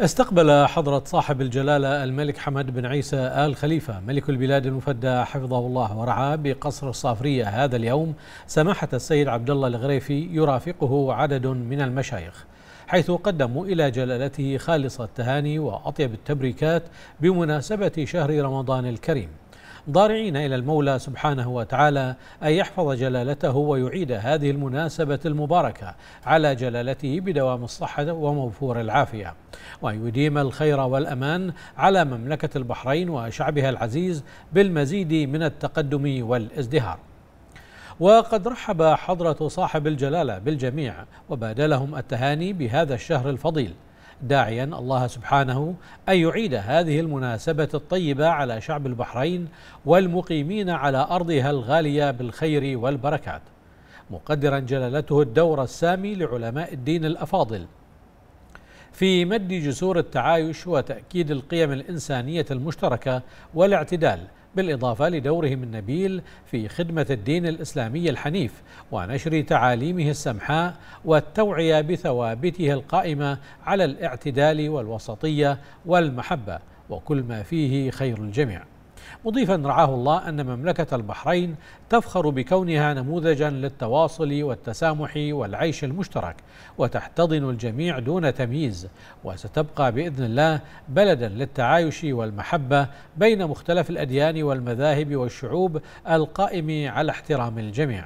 استقبل حضرة صاحب الجلالة الملك حمد بن عيسى آل خليفة ملك البلاد المفدى حفظه الله ورعاه بقصر الصافرية هذا اليوم. سماحة السيد عبد الله الغريفي يرافقه عدد من المشايخ حيث قدموا إلى جلالته خالص التهاني وأطيب التبريكات بمناسبة شهر رمضان الكريم. ضارعين إلى المولى سبحانه وتعالى أن يحفظ جلالته ويعيد هذه المناسبة المباركة على جلالته بدوام الصحة وموفور العافية. وأن يديم الخير والأمان على مملكة البحرين وشعبها العزيز بالمزيد من التقدم والازدهار. وقد رحب حضرة صاحب الجلالة بالجميع وبادلهم التهاني بهذا الشهر الفضيل داعيا الله سبحانه أن يعيد هذه المناسبة الطيبة على شعب البحرين والمقيمين على أرضها الغالية بالخير والبركات. مقدرا جلالته الدور السامي لعلماء الدين الأفاضل في مد جسور التعايش وتأكيد القيم الإنسانية المشتركة والاعتدال بالإضافة لدورهم النبيل في خدمة الدين الإسلامي الحنيف ونشر تعاليمه السمحاء والتوعية بثوابته القائمة على الاعتدال والوسطية والمحبة وكل ما فيه خير الجميع. مضيفا رعاه الله أن مملكة البحرين تفخر بكونها نموذجا للتواصل والتسامح والعيش المشترك وتحتضن الجميع دون تمييز وستبقى بإذن الله بلدا للتعايش والمحبة بين مختلف الأديان والمذاهب والشعوب القائم على احترام الجميع.